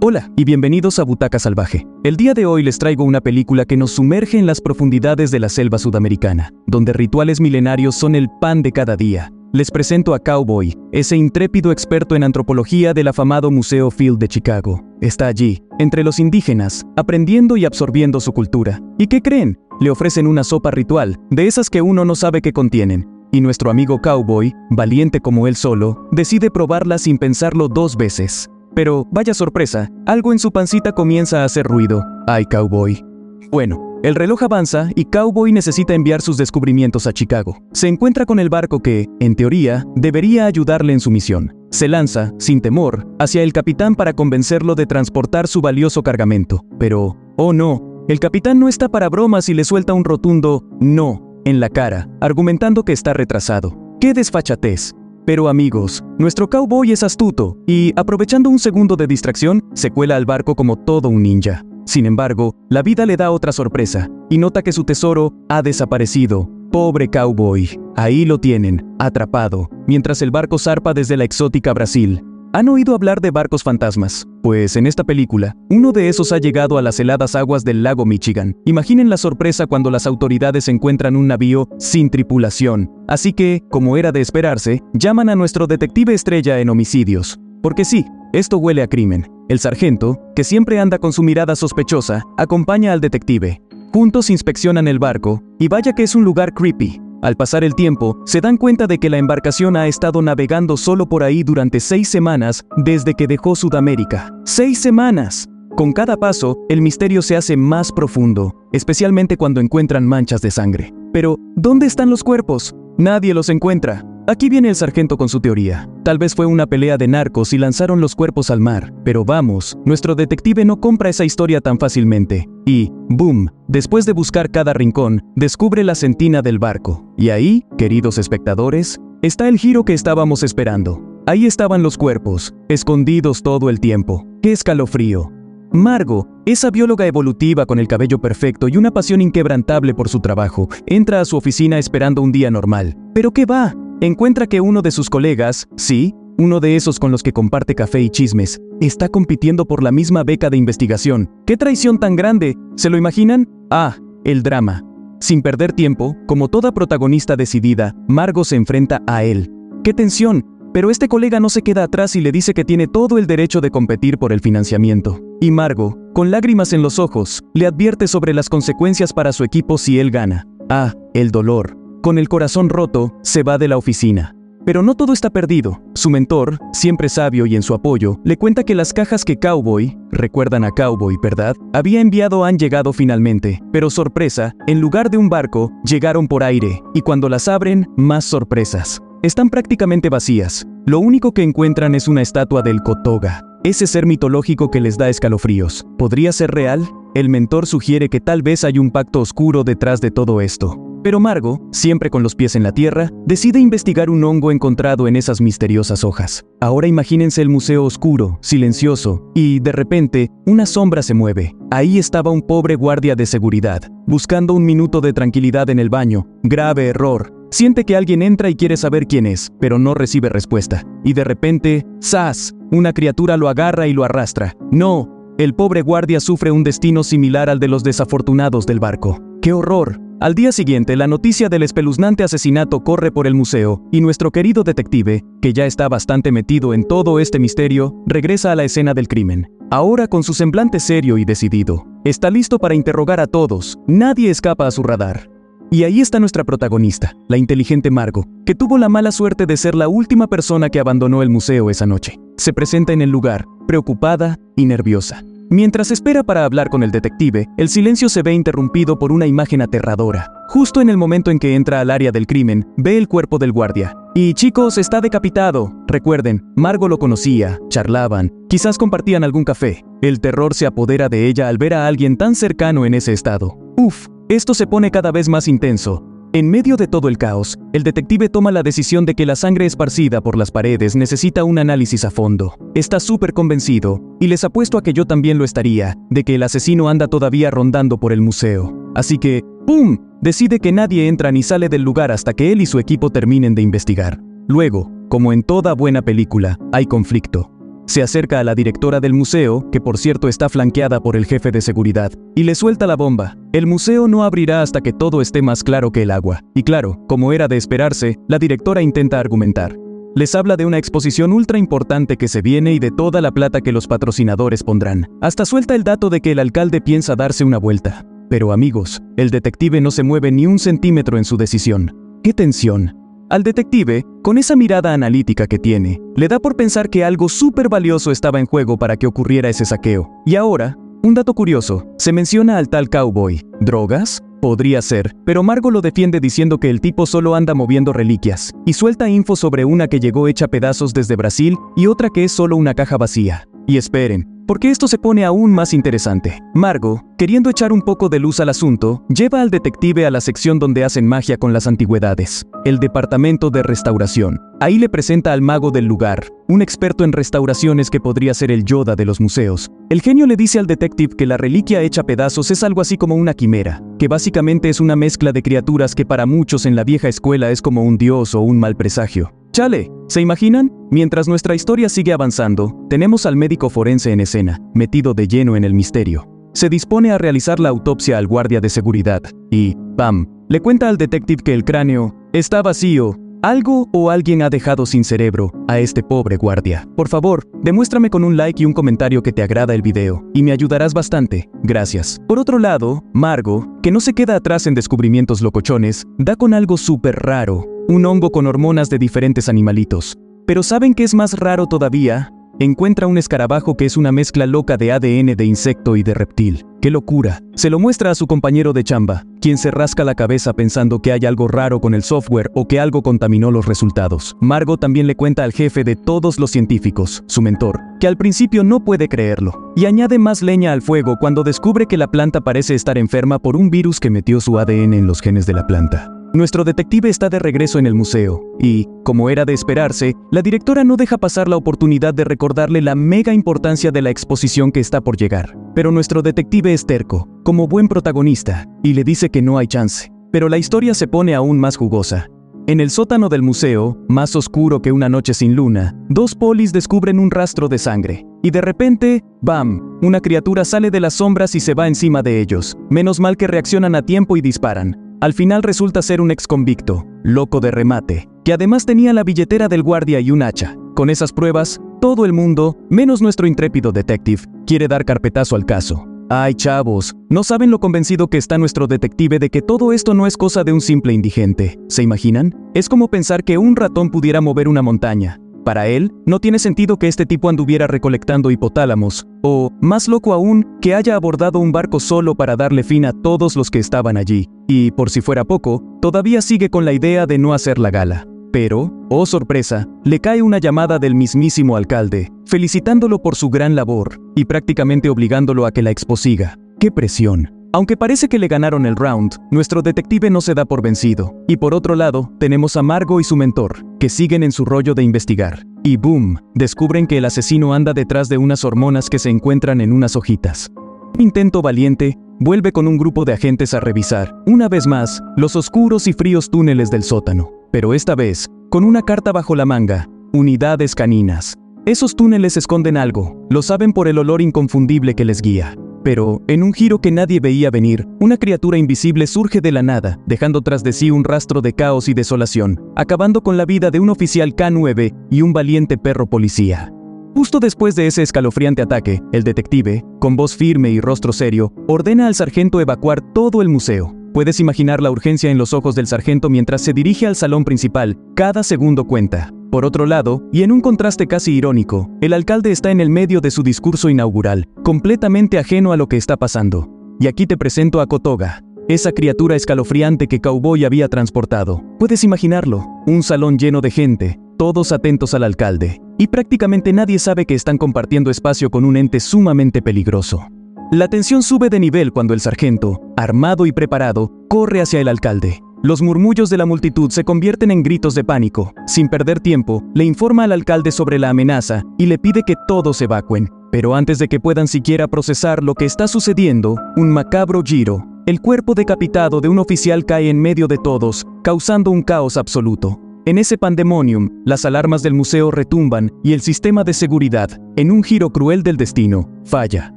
Hola y bienvenidos a Butaca Salvaje. El día de hoy les traigo una película que nos sumerge en las profundidades de la selva sudamericana, donde rituales milenarios son el pan de cada día. Les presento a Cowboy, ese intrépido experto en antropología del afamado Museo Field de Chicago. Está allí, entre los indígenas, aprendiendo y absorbiendo su cultura. ¿Y qué creen? Le ofrecen una sopa ritual, de esas que uno no sabe qué contienen. Y nuestro amigo Cowboy, valiente como él solo, decide probarla sin pensarlo dos veces. Pero, vaya sorpresa, algo en su pancita comienza a hacer ruido. ¡Ay, Cowboy! Bueno, el reloj avanza y Cowboy necesita enviar sus descubrimientos a Chicago. Se encuentra con el barco que, en teoría, debería ayudarle en su misión. Se lanza, sin temor, hacia el capitán para convencerlo de transportar su valioso cargamento. Pero, oh no, el capitán no está para bromas y le suelta un rotundo no en la cara, argumentando que está retrasado. ¡Qué desfachatez! Pero amigos, nuestro cowboy es astuto y, aprovechando un segundo de distracción, se cuela al barco como todo un ninja. Sin embargo, la vida le da otra sorpresa y nota que su tesoro ha desaparecido. Pobre cowboy. Ahí lo tienen, atrapado, mientras el barco zarpa desde la exótica Brasil. ¿Han oído hablar de barcos fantasmas? Pues en esta película, uno de esos ha llegado a las heladas aguas del lago Michigan. Imaginen la sorpresa cuando las autoridades encuentran un navío sin tripulación. Así que, como era de esperarse, llaman a nuestro detective estrella en homicidios. Porque sí, esto huele a crimen. El sargento, que siempre anda con su mirada sospechosa, acompaña al detective. Juntos inspeccionan el barco, y vaya que es un lugar creepy. Al pasar el tiempo, se dan cuenta de que la embarcación ha estado navegando solo por ahí durante seis semanas desde que dejó Sudamérica. ¡Seis semanas! Con cada paso, el misterio se hace más profundo, especialmente cuando encuentran manchas de sangre. Pero, ¿dónde están los cuerpos? Nadie los encuentra. Aquí viene el sargento con su teoría. Tal vez fue una pelea de narcos y lanzaron los cuerpos al mar. Pero vamos, nuestro detective no compra esa historia tan fácilmente. Y, boom, después de buscar cada rincón, descubre la sentina del barco. Y ahí, queridos espectadores, está el giro que estábamos esperando. Ahí estaban los cuerpos, escondidos todo el tiempo. ¡Qué escalofrío! Margo, esa bióloga evolutiva con el cabello perfecto y una pasión inquebrantable por su trabajo, entra a su oficina esperando un día normal. ¿Pero qué va? Encuentra que uno de sus colegas, sí, uno de esos con los que comparte café y chismes, está compitiendo por la misma beca de investigación. ¡Qué traición tan grande! ¿Se lo imaginan? Ah, el drama. Sin perder tiempo, como toda protagonista decidida, Margo se enfrenta a él. ¡Qué tensión! Pero este colega no se queda atrás y le dice que tiene todo el derecho de competir por el financiamiento. Y Margo, con lágrimas en los ojos, le advierte sobre las consecuencias para su equipo si él gana. Ah, el dolor. Con el corazón roto, se va de la oficina. Pero no todo está perdido. Su mentor, siempre sabio y en su apoyo, le cuenta que las cajas que Cowboy, recuerdan a Cowboy, ¿verdad? Había enviado han llegado finalmente. Pero sorpresa, en lugar de un barco, llegaron por aire, y cuando las abren, más sorpresas. Están prácticamente vacías. Lo único que encuentran es una estatua del Kotoga, ese ser mitológico que les da escalofríos. ¿Podría ser real? El mentor sugiere que tal vez hay un pacto oscuro detrás de todo esto. Pero Margo, siempre con los pies en la tierra, decide investigar un hongo encontrado en esas misteriosas hojas. Ahora imagínense el museo oscuro, silencioso, y, de repente, una sombra se mueve. Ahí estaba un pobre guardia de seguridad, buscando un minuto de tranquilidad en el baño. Grave error. Siente que alguien entra y quiere saber quién es, pero no recibe respuesta. Y de repente, ¡zas! Una criatura lo agarra y lo arrastra. No, el pobre guardia sufre un destino similar al de los desafortunados del barco. ¡Qué horror! Al día siguiente, la noticia del espeluznante asesinato corre por el museo y nuestro querido detective, que ya está bastante metido en todo este misterio, regresa a la escena del crimen. Ahora con su semblante serio y decidido. Está listo para interrogar a todos. Nadie escapa a su radar. Y ahí está nuestra protagonista, la inteligente Margo, que tuvo la mala suerte de ser la última persona que abandonó el museo esa noche. Se presenta en el lugar, preocupada y nerviosa. Mientras espera para hablar con el detective, el silencio se ve interrumpido por una imagen aterradora. Justo en el momento en que entra al área del crimen, ve el cuerpo del guardia. Y chicos, está decapitado. Recuerden, Margo lo conocía, charlaban, quizás compartían algún café. El terror se apodera de ella al ver a alguien tan cercano en ese estado. Uf, esto se pone cada vez más intenso. En medio de todo el caos, el detective toma la decisión de que la sangre esparcida por las paredes necesita un análisis a fondo. Está súper convencido, y les apuesto a que yo también lo estaría, de que el asesino anda todavía rondando por el museo. Así que, ¡pum!, decide que nadie entra ni sale del lugar hasta que él y su equipo terminen de investigar. Luego, como en toda buena película, hay conflicto. Se acerca a la directora del museo, que por cierto está flanqueada por el jefe de seguridad, y le suelta la bomba. El museo no abrirá hasta que todo esté más claro que el agua. Y claro, como era de esperarse, la directora intenta argumentar. Les habla de una exposición ultra importante que se viene y de toda la plata que los patrocinadores pondrán. Hasta suelta el dato de que el alcalde piensa darse una vuelta. Pero amigos, el detective no se mueve ni un centímetro en su decisión. ¡Qué tensión! Al detective, con esa mirada analítica que tiene, le da por pensar que algo súper valioso estaba en juego para que ocurriera ese saqueo. Y ahora, un dato curioso, se menciona al tal cowboy. ¿Drogas? Podría ser, pero Margo lo defiende diciendo que el tipo solo anda moviendo reliquias, y suelta info sobre una que llegó hecha pedazos desde Brasil y otra que es solo una caja vacía. Y esperen, porque esto se pone aún más interesante. Margo, queriendo echar un poco de luz al asunto, lleva al detective a la sección donde hacen magia con las antigüedades, el departamento de restauración. Ahí le presenta al mago del lugar, un experto en restauraciones que podría ser el Yoda de los museos. El genio le dice al detective que la reliquia hecha pedazos es algo así como una quimera, que básicamente es una mezcla de criaturas que para muchos en la vieja escuela es como un dios o un mal presagio. Chale, ¿se imaginan? Mientras nuestra historia sigue avanzando, tenemos al médico forense en escena, metido de lleno en el misterio. Se dispone a realizar la autopsia al guardia de seguridad y, ¡pam!, le cuenta al detective que el cráneo está vacío. Algo o alguien ha dejado sin cerebro a este pobre guardia. Por favor, demuéstrame con un like y un comentario que te agrada el video, y me ayudarás bastante. Gracias. Por otro lado, Margo, que no se queda atrás en descubrimientos locochones, da con algo súper raro, un hongo con hormonas de diferentes animalitos. Pero ¿saben qué es más raro todavía? Encuentra un escarabajo que es una mezcla loca de ADN de insecto y de reptil. ¡Qué locura! Se lo muestra a su compañero de chamba, quien se rasca la cabeza pensando que hay algo raro con el software o que algo contaminó los resultados. Margo también le cuenta al jefe de todos los científicos, su mentor, que al principio no puede creerlo, y añade más leña al fuego cuando descubre que la planta parece estar enferma por un virus que metió su ADN en los genes de la planta. Nuestro detective está de regreso en el museo, y, como era de esperarse, la directora no deja pasar la oportunidad de recordarle la mega importancia de la exposición que está por llegar. Pero nuestro detective es terco, como buen protagonista, y le dice que no hay chance. Pero la historia se pone aún más jugosa. En el sótano del museo, más oscuro que una noche sin luna, dos polis descubren un rastro de sangre. Y de repente, ¡bam! Una criatura sale de las sombras y se va encima de ellos. Menos mal que reaccionan a tiempo y disparan. Al final resulta ser un ex convicto, loco de remate, que además tenía la billetera del guardia y un hacha. Con esas pruebas, todo el mundo, menos nuestro intrépido detective, quiere dar carpetazo al caso. Ay, chavos, no saben lo convencido que está nuestro detective de que todo esto no es cosa de un simple indigente. ¿Se imaginan? Es como pensar que un ratón pudiera mover una montaña. Para él, no tiene sentido que este tipo anduviera recolectando hipotálamos, o, más loco aún, que haya abordado un barco solo para darle fin a todos los que estaban allí. Y, por si fuera poco, todavía sigue con la idea de no hacer la gala. Pero, oh sorpresa, le cae una llamada del mismísimo alcalde, felicitándolo por su gran labor, y prácticamente obligándolo a que la exposiga. ¡Qué presión! Aunque parece que le ganaron el round, nuestro detective no se da por vencido. Y por otro lado, tenemos a Margo y su mentor, que siguen en su rollo de investigar. Y boom, descubren que el asesino anda detrás de unas hormonas que se encuentran en unas hojitas. Un intento valiente, vuelve con un grupo de agentes a revisar, una vez más, los oscuros y fríos túneles del sótano. Pero esta vez, con una carta bajo la manga, unidades caninas. Esos túneles esconden algo, lo saben por el olor inconfundible que les guía. Pero, en un giro que nadie veía venir, una criatura invisible surge de la nada, dejando tras de sí un rastro de caos y desolación, acabando con la vida de un oficial K9 y un valiente perro policía. Justo después de ese escalofriante ataque, el detective, con voz firme y rostro serio, ordena al sargento evacuar todo el museo. Puedes imaginar la urgencia en los ojos del sargento mientras se dirige al salón principal, cada segundo cuenta. Por otro lado, y en un contraste casi irónico, el alcalde está en el medio de su discurso inaugural, completamente ajeno a lo que está pasando. Y aquí te presento a Kotoga, esa criatura escalofriante que Cowboy había transportado. Puedes imaginarlo, un salón lleno de gente, todos atentos al alcalde, y prácticamente nadie sabe que están compartiendo espacio con un ente sumamente peligroso. La tensión sube de nivel cuando el sargento, armado y preparado, corre hacia el alcalde. Los murmullos de la multitud se convierten en gritos de pánico. Sin perder tiempo, le informa al alcalde sobre la amenaza y le pide que todos evacuen. Pero antes de que puedan siquiera procesar lo que está sucediendo, un macabro giro. El cuerpo decapitado de un oficial cae en medio de todos, causando un caos absoluto. En ese pandemonium, las alarmas del museo retumban y el sistema de seguridad, en un giro cruel del destino, falla.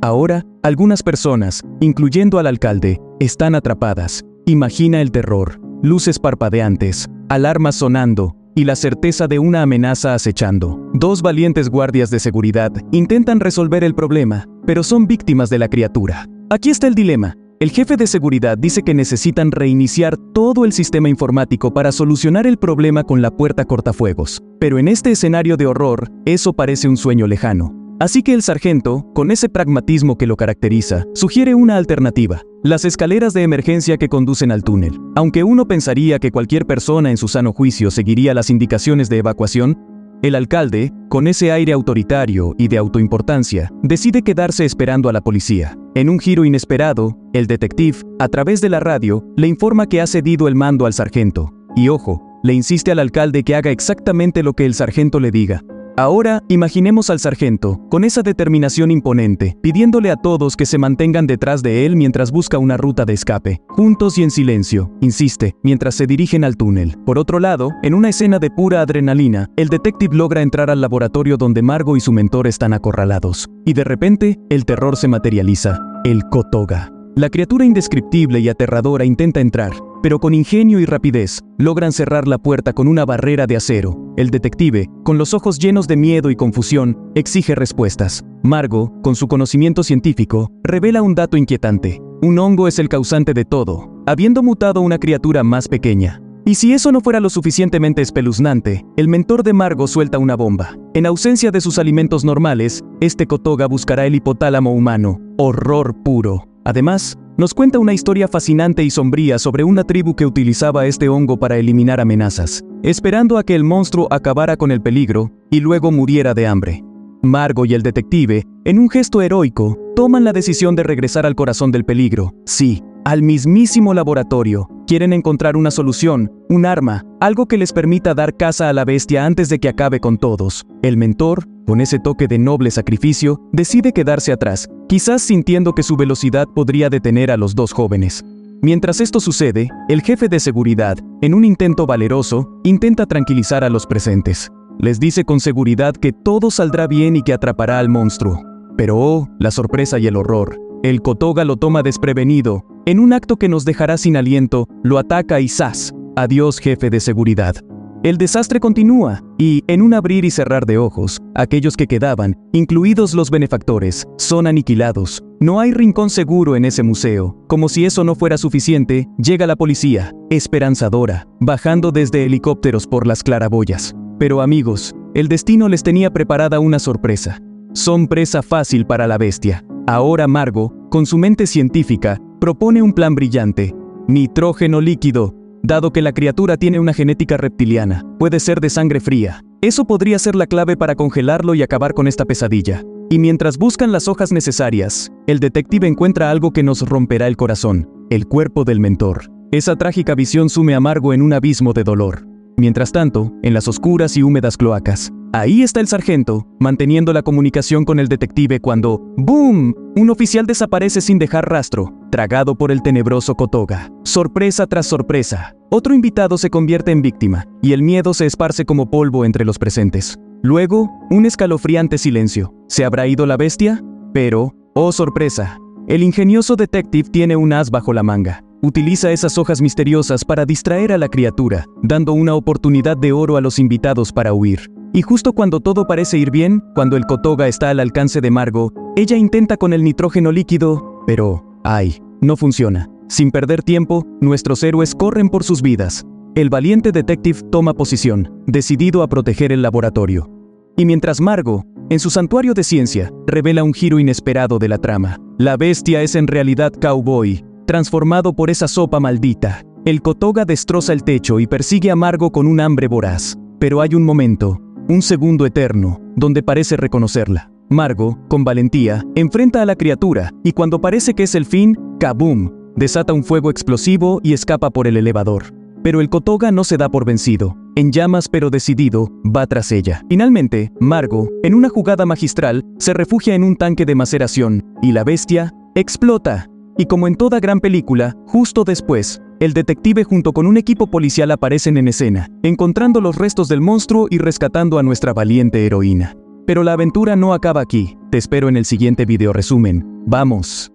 Ahora, algunas personas, incluyendo al alcalde, están atrapadas. Imagina el terror, luces parpadeantes, alarmas sonando, y la certeza de una amenaza acechando. Dos valientes guardias de seguridad intentan resolver el problema, pero son víctimas de la criatura. Aquí está el dilema. El jefe de seguridad dice que necesitan reiniciar todo el sistema informático para solucionar el problema con la puerta cortafuegos. Pero en este escenario de horror, eso parece un sueño lejano. Así que el sargento, con ese pragmatismo que lo caracteriza, sugiere una alternativa, las escaleras de emergencia que conducen al túnel. Aunque uno pensaría que cualquier persona en su sano juicio seguiría las indicaciones de evacuación, el alcalde, con ese aire autoritario y de autoimportancia, decide quedarse esperando a la policía. En un giro inesperado, el detective, a través de la radio, le informa que ha cedido el mando al sargento. Y ojo, le insiste al alcalde que haga exactamente lo que el sargento le diga. Ahora, imaginemos al sargento, con esa determinación imponente, pidiéndole a todos que se mantengan detrás de él mientras busca una ruta de escape, juntos y en silencio, insiste, mientras se dirigen al túnel. Por otro lado, en una escena de pura adrenalina, el detective logra entrar al laboratorio donde Margo y su mentor están acorralados. Y de repente, el terror se materializa. El Kotoga. La criatura indescriptible y aterradora intenta entrar, pero con ingenio y rapidez logran cerrar la puerta con una barrera de acero. El detective, con los ojos llenos de miedo y confusión, exige respuestas. Margo, con su conocimiento científico, revela un dato inquietante. Un hongo es el causante de todo, habiendo mutado una criatura más pequeña. Y si eso no fuera lo suficientemente espeluznante, el mentor de Margo suelta una bomba. En ausencia de sus alimentos normales, este Kotoga buscará el hipotálamo humano. Horror puro. Además, nos cuenta una historia fascinante y sombría sobre una tribu que utilizaba este hongo para eliminar amenazas, esperando a que el monstruo acabara con el peligro y luego muriera de hambre. Margo y el detective, en un gesto heroico, toman la decisión de regresar al corazón del peligro, sí, al mismísimo laboratorio. Quieren encontrar una solución, un arma, algo que les permita dar caza a la bestia antes de que acabe con todos. El mentor, con ese toque de noble sacrificio, decide quedarse atrás, quizás sintiendo que su velocidad podría detener a los dos jóvenes. Mientras esto sucede, el jefe de seguridad, en un intento valeroso, intenta tranquilizar a los presentes. Les dice con seguridad que todo saldrá bien y que atrapará al monstruo. Pero oh, la sorpresa y el horror. El Kotoga lo toma desprevenido. En un acto que nos dejará sin aliento, lo ataca y ¡zas! Adiós jefe de seguridad. El desastre continúa, y, en un abrir y cerrar de ojos, aquellos que quedaban, incluidos los benefactores, son aniquilados. No hay rincón seguro en ese museo. Como si eso no fuera suficiente, llega la policía, esperanzadora, bajando desde helicópteros por las claraboyas. Pero amigos, el destino les tenía preparada una sorpresa. Son presa fácil para la bestia. Ahora Margo, con su mente científica, propone un plan brillante. Nitrógeno líquido, Dado que la criatura tiene una genética reptiliana, puede ser de sangre fría. Eso podría ser la clave para congelarlo y acabar con esta pesadilla. Y mientras buscan las hojas necesarias, el detective encuentra algo que nos romperá el corazón, el cuerpo del mentor. Esa trágica visión sume amargo en un abismo de dolor. Mientras tanto, en las oscuras y húmedas cloacas, ahí está el sargento, manteniendo la comunicación con el detective cuando, ¡boom!, un oficial desaparece sin dejar rastro, tragado por el tenebroso Kotoga. Sorpresa tras sorpresa, otro invitado se convierte en víctima, y el miedo se esparce como polvo entre los presentes. Luego, un escalofriante silencio. ¿Se habrá ido la bestia? Pero, oh sorpresa, el ingenioso detective tiene un as bajo la manga. Utiliza esas hojas misteriosas para distraer a la criatura, dando una oportunidad de oro a los invitados para huir. Y justo cuando todo parece ir bien, cuando el Kotoga está al alcance de Margo, ella intenta con el nitrógeno líquido, pero, ay, no funciona. Sin perder tiempo, nuestros héroes corren por sus vidas. El valiente detective toma posición, decidido a proteger el laboratorio. Y mientras Margo, en su santuario de ciencia, revela un giro inesperado de la trama. La bestia es en realidad Cowboy, transformado por esa sopa maldita. El Kotoga destroza el techo y persigue a Margo con un hambre voraz. Pero hay un momento, un segundo eterno, donde parece reconocerla. Margo, con valentía, enfrenta a la criatura y cuando parece que es el fin, ¡kaboom! Desata un fuego explosivo y escapa por el elevador. Pero el Kotoga no se da por vencido. En llamas pero decidido, va tras ella. Finalmente, Margo, en una jugada magistral, se refugia en un tanque de maceración, y la bestia explota. Y como en toda gran película, justo después, el detective junto con un equipo policial aparecen en escena, encontrando los restos del monstruo y rescatando a nuestra valiente heroína. Pero la aventura no acaba aquí. Te espero en el siguiente video resumen. ¡Vamos!